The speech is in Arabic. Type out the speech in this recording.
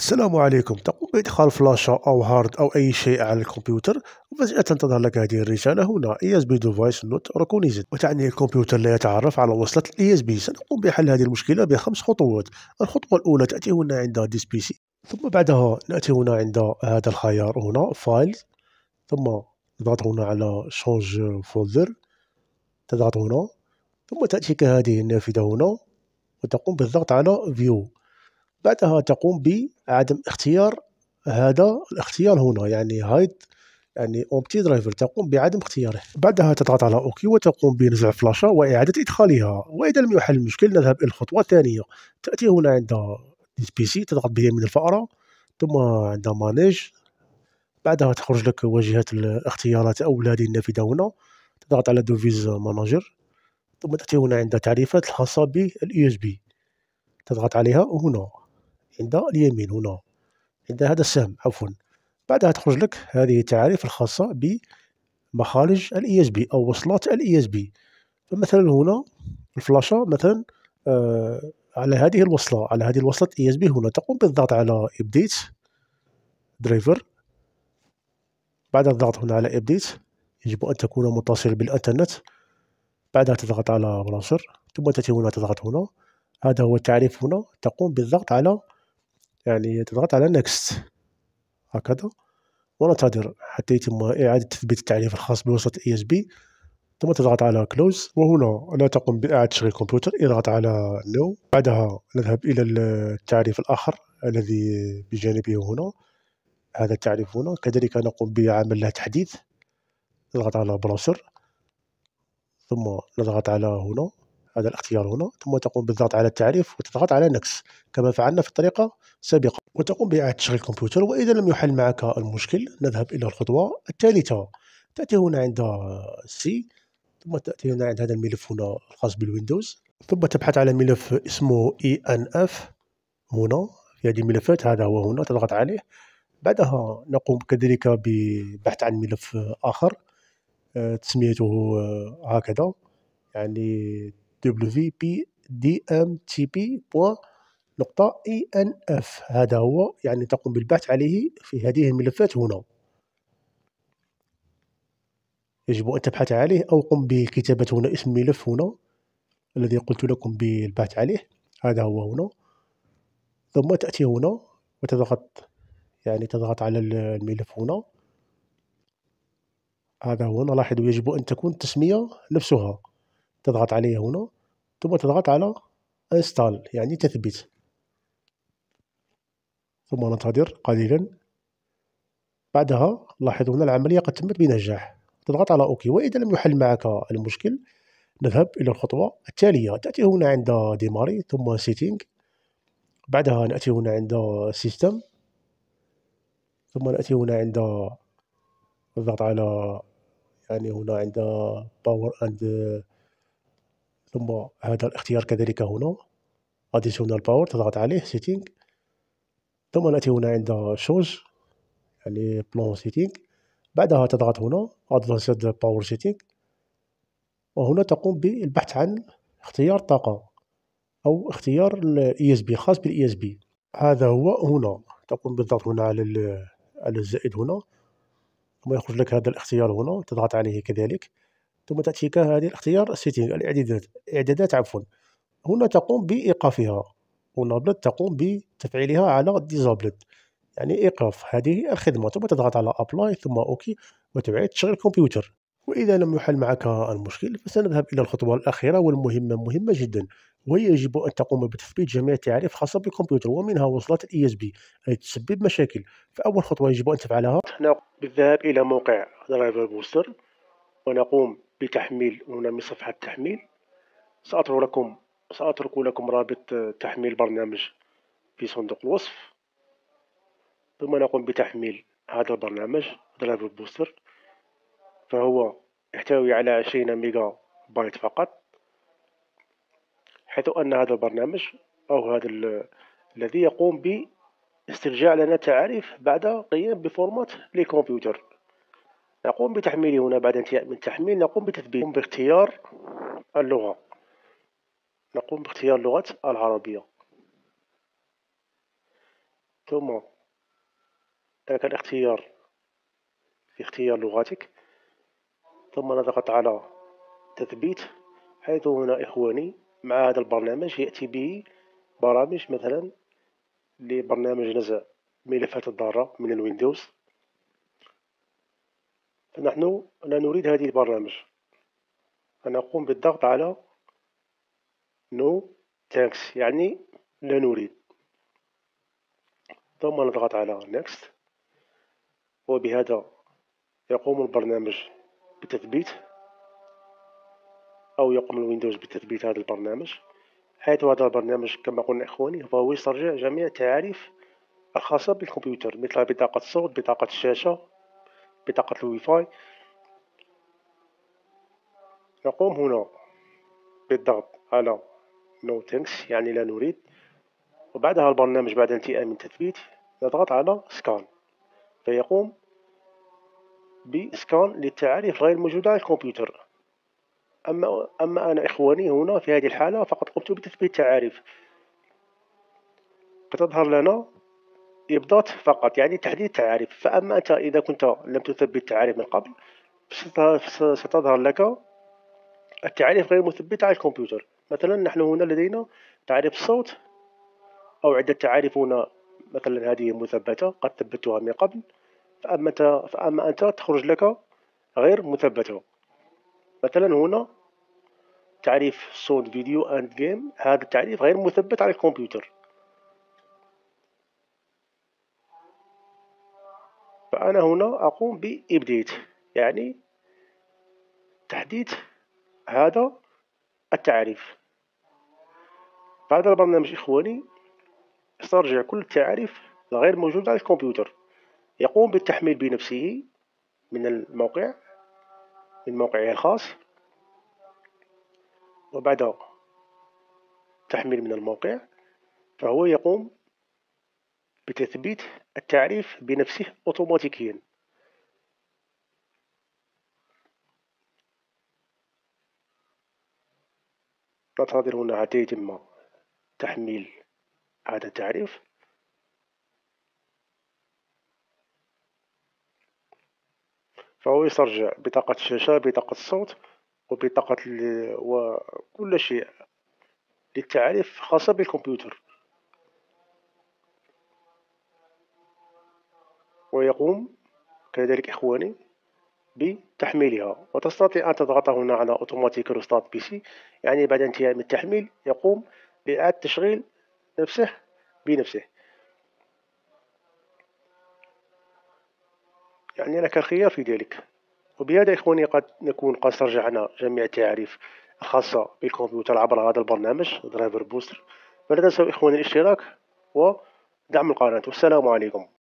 السلام عليكم. تقوم بإدخال فلاشة أو هارد أو أي شيء على الكمبيوتر وفجأة تظهر لك هذه الرسالة هنا USB device not recognized. وتعني الكمبيوتر لا يتعرف على وصلة ال USB سنقوم بحل هذه المشكلة بخمس خطوات. الخطوة الأولى تأتي هنا عند this PC. ثم بعدها نأتي هنا عند هذا الخيار هنا file ثم تضغط هنا على change folder. تضغط هنا. ثم تأتيك هذه النافذة هنا وتقوم بالضغط على view. بعدها تقوم بعدم اختيار هذا الاختيار هنا. يعني hide يعني empty drives تقوم بعدم اختياره. بعدها تضغط على OK وتقوم بنزع فلاشة وإعادة إدخالها. وإذا لم يحل المشكل نذهب إلى الخطوة الثانية. تأتي هنا عند PC تضغط بيمين الفأرة. ثم عند manage. بعدها تخرج لك واجهة الاختيارات أو هذه النافذة هنا. تضغط على device manager. ثم تأتي هنا عند التعريفات الخاصة بال USB. تضغط عليها هنا. عند اليمين هنا. عند هذا السهم عفوا. بعدها تخرج لك هذه التعاريف الخاصة بمخارج ال USB أو وصلات ال USB فمثلا هنا الفلاشة مثلا آه على هذه الوصلة على هذه الوصلة USB هنا تقوم بالضغط على update driver بعد الضغط هنا على update يجب أن تكون متصل بالإنترنت. بعدها تضغط على browse ثم تأتي هنا تضغط هنا. هذا هو التعريف هنا تقوم بالضغط على يعني تضغط على next هكذا. وننتظر حتى يتم إعادة تثبيت التعريف الخاص بوصلة USB ثم تضغط على close وهنا لا تقوم بإعادة تشغيل الكمبيوتر إضغط على no بعدها نذهب إلى التعريف الآخر الذي بجانبه هنا. هذا التعريف هنا. كذلك نقوم بعمل له تحديث. نضغط على browse ثم نضغط على هنا. هذا الاختيار هنا. ثم تقوم بالضغط على التعريف وتضغط على نكس كما فعلنا في الطريقة. السابقة وتقوم بإعادة تشغيل الكمبيوتر وإذا لم يحل معك المشكل نذهب إلى الخطوة الثالثة. تأتي هنا عند C ثم تأتي هنا عند هذا الملف هنا الخاص بال Windows. ثم تبحث على ملف اسمه ENF هنا في هذه الملفات هذا هو هنا تضغط عليه. بعدها نقوم كذلك ببحث عن ملف آخر آه، تسميته آه، هكذا يعني wp.dmtp.enf هذا هو يعني تقوم بالبحث عليه في هذه الملفات هنا. يجب أن تبحث عليه أو قم بكتابة هنا اسم الملف هنا الذي قلت لكم بالبحث عليه. هذا هو هنا. ثم تأتي هنا وتضغط يعني تضغط على الملف هنا. هذا هو. هنا لاحظوا يجب أن تكون التسمية نفسها. تضغط عليه هنا. ثم تضغط على انستال يعني تثبيت ثم ننتظر قليلا. بعدها لاحظوا هنا العملية قد تمت بنجاح. تضغط على OK. وإذا لم يحل معك المشكل نذهب إلى الخطوة التالية. تأتي هنا عند démarrer ثم setting. بعدها نأتي هنا عند system. ثم نأتي هنا عند الضغط على يعني هنا عند power and ثم هذا الاختيار كذلك هنا. Additional power تضغط عليه setting ثم نأتي هنا عند شوز يعني بلون setting. بعدها تضغط هنا advanced power setting. وهنا تقوم بالبحث عن اختيار طاقة أو اختيار ال ESB خاص بال ESB هذا هو هنا. تقوم بالضغط هنا على على الزائد هنا. ثم يخرج لك هذا الاختيار هنا. تضغط عليه كذلك. ثم تأتيك هذه الاختيار السيتينغ الإعدادات إعدادات عفوا. هنا تقوم بإيقافها. و enabled تقوم بتفعيلها على disabled يعني إيقاف. هذه الخدمة. ثم تضغط على apply ثم OK وتعيد تشغيل الكمبيوتر. وإذا لم يحل معك المشكل فسنذهب إلى الخطوة الأخيرة والمهمة مهمة جدا. وهي يجب أن تقوم بتثبيت جميع التعريف الخاصة بالكمبيوتر ومنها وصلات ال USB التي تسبب مشاكل. فأول خطوة يجب أن تفعلها. بالذهاب إلى موقع Driver Booster ونقوم بتحميل هنا من صفحة التحميل. سأترك لكم سأترك لكم رابط تحميل برنامج في صندوق الوصف. ثم نقوم بتحميل هذا البرنامج Driver Booster. فهو يحتوي على عشرين ميجا بايت فقط حيث أن هذا البرنامج أو هذا الذي يقوم باسترجاع لنا تعاريف بعد قيام ب format للكمبيوتر. نقوم بتحميله هنا بعد انتهاء من التحميل نقوم بتثبيت باختيار اللغة. نقوم باختيار لغة العربية. ثم لك الاختيار في اختيار لغتك ثم نضغط على تثبيت حيث هنا إخواني مع هذا البرنامج يأتي به برامج مثلا لبرنامج نزع ملفات الضارة من الويندوز. فنحن لا نريد هذه البرامج فنقوم بالضغط على No thanks. يعني لا نريد. ثم نضغط على Next. وبهذا يقوم البرنامج بتثبيت أو يقوم ال Windows بتثبيت هذا البرنامج. حيث هذا البرنامج كما قلنا إخواني فهو يسترجع جميع التعاريف الخاصة بالكمبيوتر مثل بطاقة الصوت بطاقة الشاشة بطاقة الواي فاي نقوم هنا بالضغط على no thanks يعني لا نريد. وبعدها البرنامج بعد انتهاء من التثبيت نضغط على scan فيقوم ب scan للتعاريف غير الموجودة على الكمبيوتر. أما أما أنا إخواني هنا في هذه الحالة فقد قمت بتثبيت التعاريف فتظهر لنا إبداط فقط يعني تحديد التعاريف فأما أنت إذا كنت لم تثبت التعاريف من قبل ستظهر لك التعريف غير مثبتة على الكمبيوتر. مثلا نحن هنا لدينا تعريف الصوت أو عدة تعاريف هنا. مثلا هذه مثبتة قد ثبتها من قبل. فأما أنت, فأما أنت تخرج لك غير مثبتة. مثلا هنا تعريف صوت video and game هذا التعريف غير مثبت على الكمبيوتر. فأنا هنا أقوم ب update يعني تحديث هذا التعريف. فهذا البرنامج إخواني يسترجع كل التعاريف الغير موجودة على الكمبيوتر. يقوم بالتحميل بنفسه من الموقع من موقعه الخاص وبعد تحميل من الموقع فهو يقوم بتثبيت التعريف بنفسه أوتوماتيكيا. ننتظر هنا حتى يتم تحميل هذا التعريف. فهو يسترجع بطاقة الشاشة بطاقة الصوت وبطاقة وكل شيء للتعريف خاصة بالكمبيوتر. ويقوم كذلك إخواني بتحميلها. وتستطيع أن تضغط هنا على automatic restart PC يعني بعد انتهاء من التحميل يقوم بإعادة تشغيل نفسه بنفسه. يعني لك الخيار في ذلك. وبهذا إخواني قد نكون قد استرجعنا جميع التعريف الخاصة بالكمبيوتر عبر هذا البرنامج Driver Booster فلا تنسوا إخواني الاشتراك ودعم القناة. والسلام عليكم.